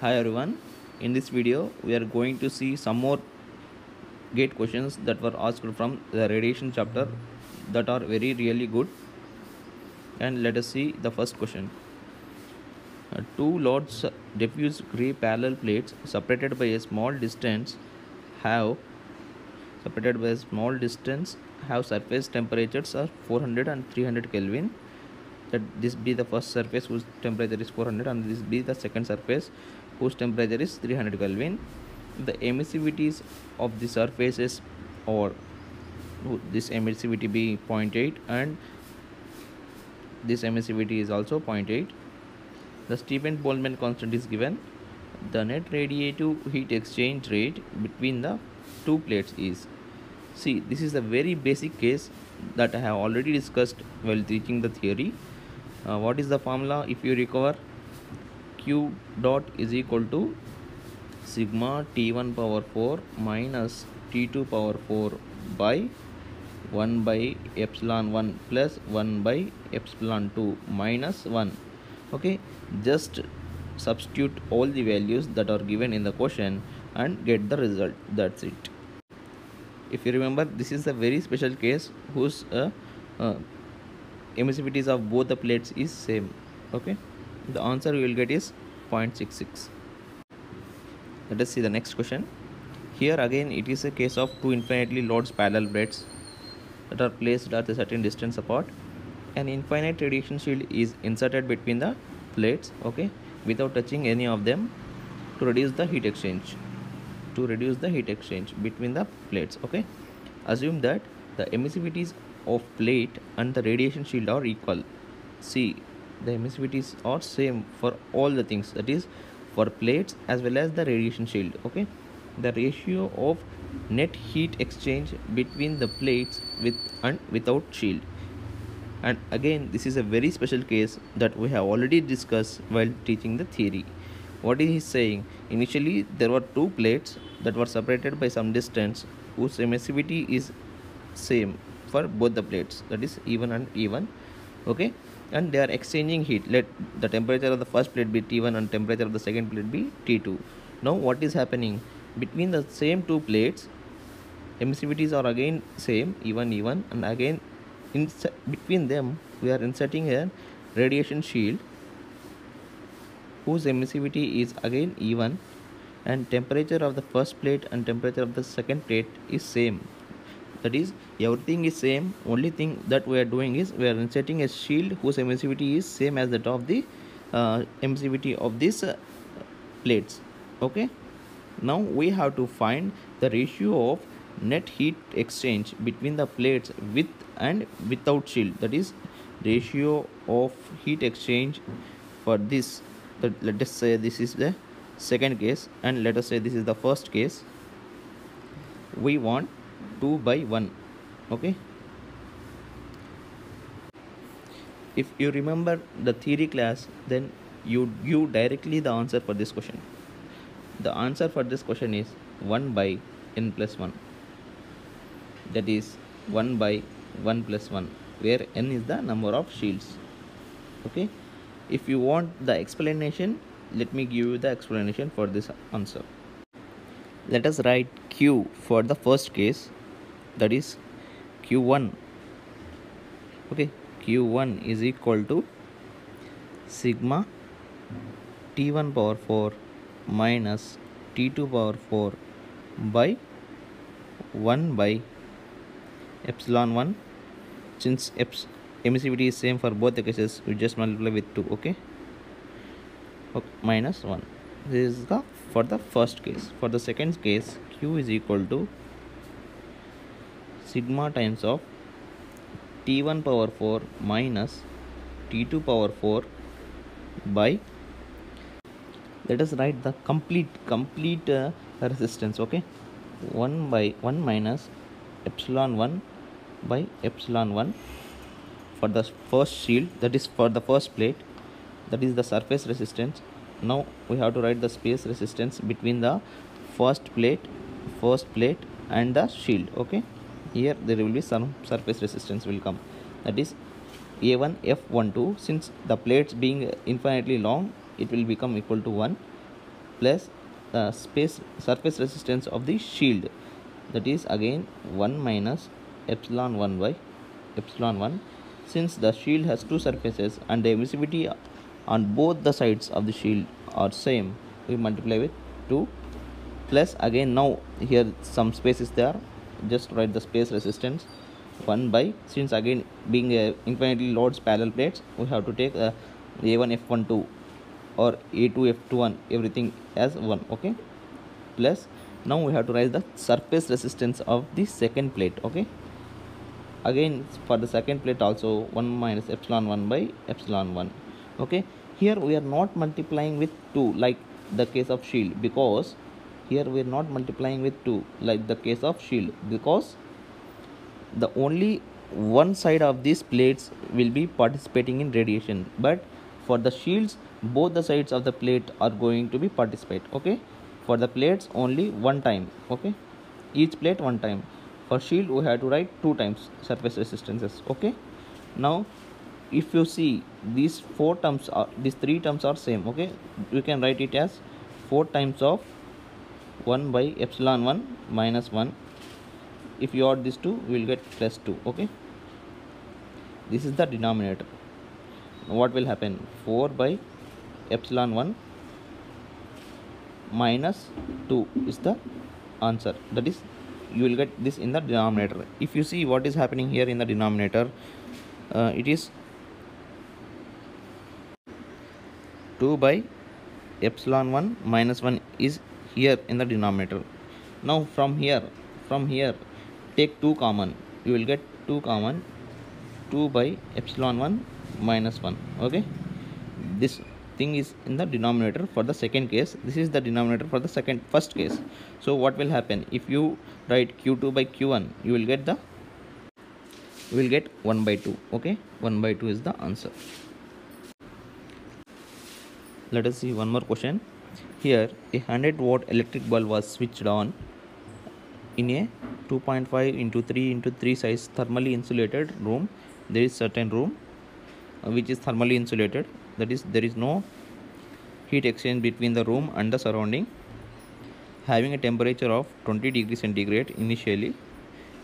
Hi everyone, in this video we are going to see some more gate questions that were asked from the radiation chapter that are very really good. And let us see the first question. Uh, two large diffuse gray parallel plates separated by a small distance have separated by a small distance have surface temperatures of 400 and 300 Kelvin. That this be the first surface whose temperature is 400 and this be the second surface whose temperature is 300 Kelvin. The emissivities of the surfaces or this emissivity be 0.8 and this emissivity is also 0.8 the Stefan Boltzmann constant is given. The net radiative heat exchange rate between the two plates is see this is a very basic case that I have already discussed while teaching the theory. Uh, what is the formula? If you recover q dot is equal to sigma t1 power 4 minus t2 power 4 by 1 by epsilon 1 plus 1 by epsilon 2 minus 1 okay just substitute all the values that are given in the question and get the result. That's it. If you remember this is a very special case whose uh, uh, emissivities of both the plates is same. Okay the answer you will get is 0.66 let us see the next question. Here again it is a case of two infinitely large parallel plates that are placed at a certain distance apart. An infinite radiation shield is inserted between the plates okay without touching any of them to reduce the heat exchange to reduce the heat exchange between the plates okay. Assume that the emissivities of plate and the radiation shield are equal. See the emissivities are same for all the things. That is for plates as well as the radiation shield okay? The ratio of net heat exchange between the plates with and without shield. And again this is a very special case that we have already discussed while teaching the theory. What is he saying? Initially there were two plates that were separated by some distance whose emissivity is same for both the plates. That is E1 and E1 okay and they are exchanging heat. Let the temperature of the first plate be T1 and temperature of the second plate be T2 now what is happening? Between the same two plates emissivities are again same E1 E1 and again in between them we are inserting a radiation shield whose emissivity is again E1 and temperature of the first plate and temperature of the second plate is same that is everything is same. Only thing that we are doing is we are inserting a shield whose emissivity is same as that of the uh, emissivity of these uh, plates. Okay? Now we have to find the ratio of net heat exchange between the plates with and without shield. That is ratio of heat exchange for this. Let us say this is the second case and let us say this is the first case. We want 2 by 1 okay? If you remember the theory class then you give directly the answer for this question. The answer for this question is 1 by n plus 1 that is 1 by 1 plus 1 where n is the number of shields okay? If you want the explanation let me give you the explanation for this answer. Let us write q for the first case that is q1 okay q1 is equal to sigma t1 power 4 minus t2 power 4 by 1 by epsilon 1 since eps emissivity is same for both the cases we just multiply with 2 okay, okay minus 1 this is the for the first case. For the second case q is equal to sigma times of t1 power 4 minus t2 power 4 by let us write the complete complete uh, resistance okay? 1 by 1 minus epsilon 1 by epsilon 1 for the first shield that is for the first plate that is the surface resistance now we have to write the space resistance between the first plate first plate and the shield okay? Here there will be some surface resistance will come. That is a1 f12 since the plates being infinitely long it will become equal to 1 plus the space surface resistance of the shield. That is again 1 minus epsilon 1 by epsilon 1 since the shield has two surfaces and the emissivity on both the sides of the shield are same. We multiply with 2 plus again now here some space is there. Just write the space resistance 1 by. Since again being a infinitely loads parallel plates we have to take uh, a a1 f12 or a2 f21 everything as 1 okay? Plus now we have to write the surface resistance of the second plate okay? Again for the second plate also 1 minus epsilon 1 by epsilon 1 okay here we are not multiplying with 2 like the case of shield because here we are not multiplying with 2 like the case of shield because the only one side of these plates will be participating in radiation. But for the shields both the sides of the plate are going to be participate okay? For the plates only one time okay? Each plate one time. For shield we have to write two times surface resistances okay? Now if you see these four terms are these three terms are same okay? You can write it as four times of 1 by epsilon 1 minus 1 if you add these two we will get plus 2 okay? This is the denominator. What will happen? 4 by epsilon 1 minus 2 is the answer. That is you will get this in the denominator. If you see what is happening here in the denominator uh, it is 2 by epsilon 1 minus 1 is here in the denominator. Now from here from here take 2 common. You will get 2 common 2 by epsilon 1 minus 1 okay? This thing is in the denominator for the second case. This is the denominator for the second first case. So what will happen? If you write q2 by q1 you will get the you will get 1 by 2 okay? 1 by 2 is the answer let us see one more question. Here a 100 watt electric bulb was switched on in a 2.5 into 3 into 3 size thermally insulated room. There is certain room uh, which is thermally insulated. That is there is no heat exchange between the room and the surrounding. Having a temperature of 20 degree centigrade initially.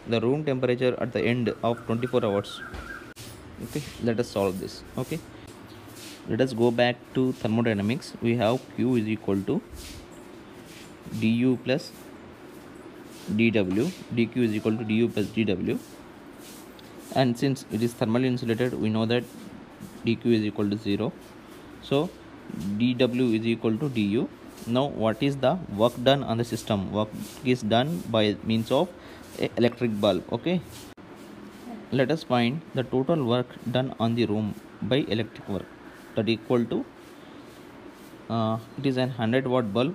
The room temperature at the end of 24 hours. Okay let us solve this. Okay let us go back to thermodynamics. We have q is equal to du plus dw. dq is equal to du plus dw. And since it is thermally insulated we know that dq is equal to 0 so dw is equal to du. Now what is the work done on the system? Work is done by means of electric bulb okay? Let us find the total work done on the room by electric work that equal to uh, it is an 100 watt bulb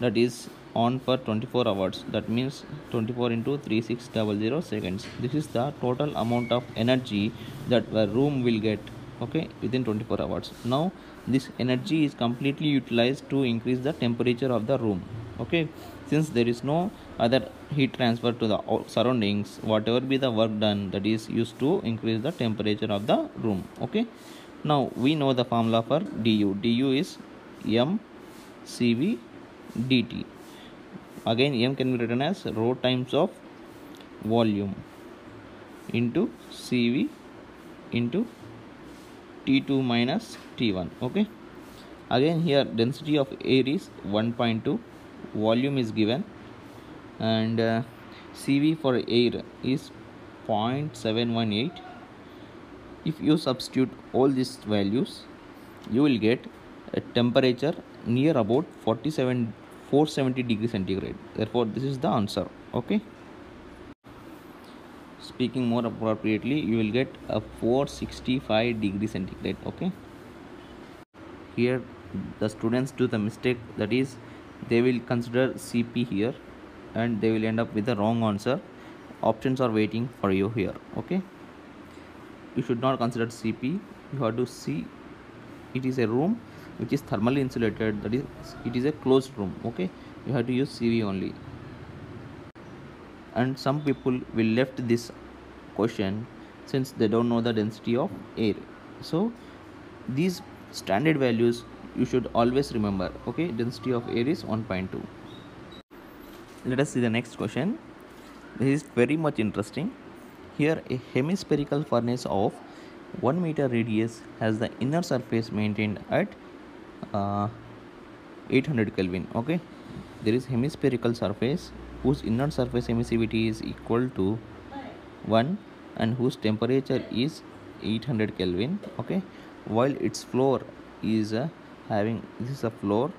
that is on for 24 hours. That means 24 into 3600 seconds. This is the total amount of energy that the room will get okay within 24 hours. Now this energy is completely utilized to increase the temperature of the room. Okay since there is no other heat transfer to the surroundings whatever be the work done that is used to increase the temperature of the room. Okay now we know the formula for du du is m cv dt again m can be written as rho times of volume into cv into t2 minus t1 okay? Again here density of air is 1.2 volume is given and uh, cv for air is 0.718 if you substitute all these values you will get a temperature near about 47 470 degree centigrade. Therefore this is the answer okay speaking more appropriately you will get a 465 degree centigrade okay? Here the students do the mistake that is they will consider cp here and they will end up with the wrong answer. Options are waiting for you here okay? You should not consider cp you have to see. It is a room which is thermally insulated that is it is a closed room okay? You have to use cv only and some people will left this question since they don't know the density of air. So these standard values you should always remember okay? Density of air is 1.2 let us see the next question. This is very much interesting. Here a hemispherical furnace of 1 meter radius has the inner surface maintained at uh, 800 kelvin okay? There is hemispherical surface whose inner surface emissivity is equal to 1 and whose temperature is 800 kelvin okay? While its floor is uh, having this is a floor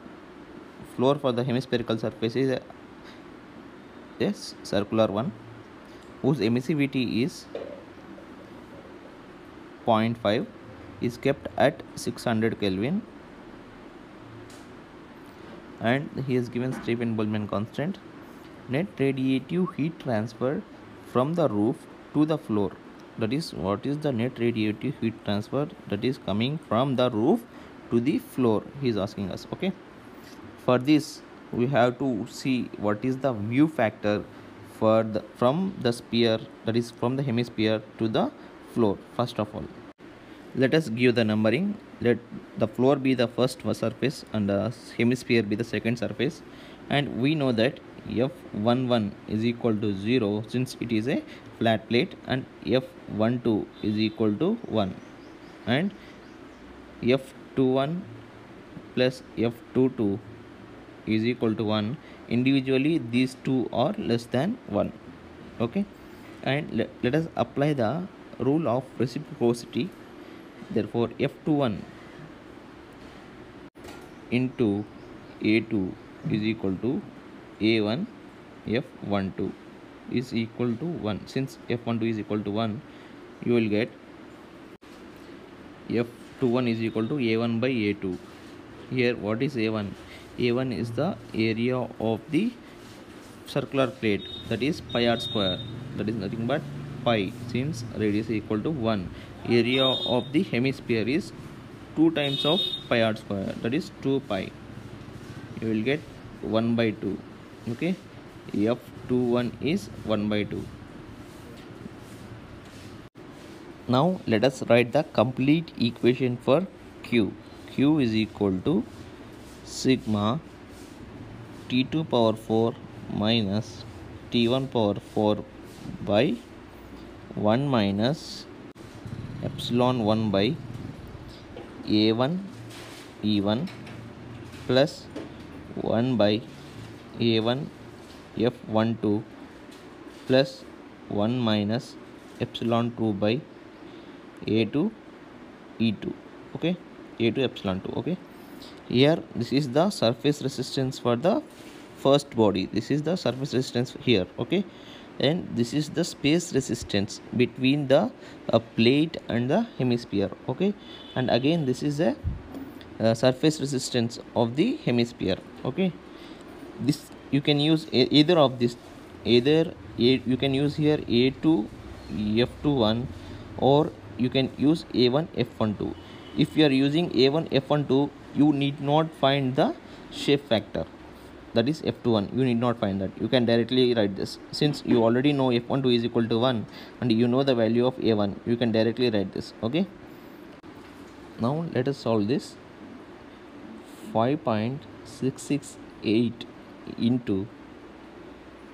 floor for the hemispherical surface is a yes circular one whose emissivity is 0.5 is kept at 600 kelvin. And he has given Stefan Boltzmann constant net radiative heat transfer from the roof to the floor. That is what is the net radiative heat transfer that is coming from the roof to the floor he is asking us okay? For this we have to see what is the view factor for the from the sphere that is from the hemisphere to the floor first of all. Let us give the numbering. Let the floor be the first surface and the hemisphere be the second surface. And we know that f11 is equal to 0 since it is a flat plate and f12 is equal to 1 and f21 plus f22 is equal to 1 individually these two are less than 1 okay? And let, let us apply the rule of reciprocity. Therefore f21 into a2 is equal to a1 f12 is equal to 1 since f12 is equal to 1 you will get f21 is equal to a1 by a2 here what is a1 a1 is the area of the circular plate that is pi r square. That is nothing but pi since radius is equal to 1 area of the hemisphere is 2 times of pi r square that is 2 pi. You will get 1 by 2 okay. F21 is 1 by 2 now let us write the complete equation for q. Q is equal to sigma t2 power 4 minus t1 power 4 by 1 minus epsilon 1 by a1 e1 plus 1 by a1 f12 plus 1 minus epsilon 2 by a2 e2 okay? A2 epsilon 2 okay? Here this is the surface resistance for the first body. This is the surface resistance here okay? And this is the space resistance between the uh, plate and the hemisphere okay? And again this is a uh, surface resistance of the hemisphere okay this you can use either of this either you can use here a2 f21 or you can use a1 f12 if you are using a1 f12 you need not find the shape factor. That is f21 you need not find that. You can directly write this. Since you already know f12 is equal to 1 and you know the value of a1 you can directly write this okay? Now let us solve this. 5.668 into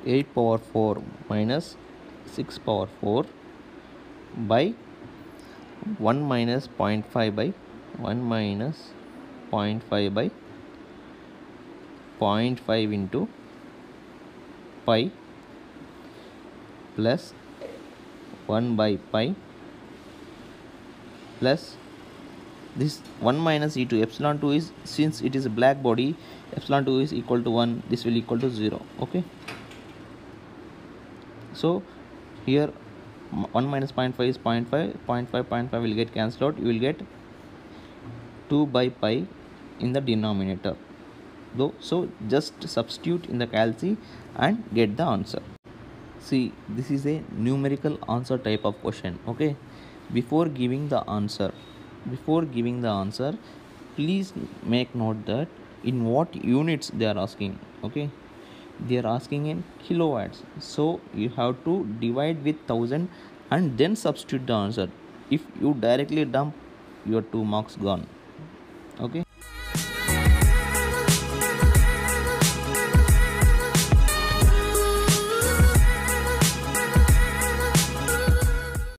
8 power 4 minus 6 power 4 by 1 minus 0.5 by 1 minus 0.5 by 0.5 into pi plus 1 by pi plus this 1 minus e2 epsilon 2 is since it is a black body epsilon 2 is equal to 1 this will equal to 0 okay? So here 1 minus 0.5 is 0.5 0.5 0.5 will get cancelled out you will get 2 by pi in the denominator. Though so just substitute in the calci and get the answer. See this is a numerical answer type of question okay? Before giving the answer before giving the answer please make note that in what units they are asking okay? They are asking in kilowatts. So you have to divide with 1000 and then substitute the answer. If you directly dump your two marks gone okay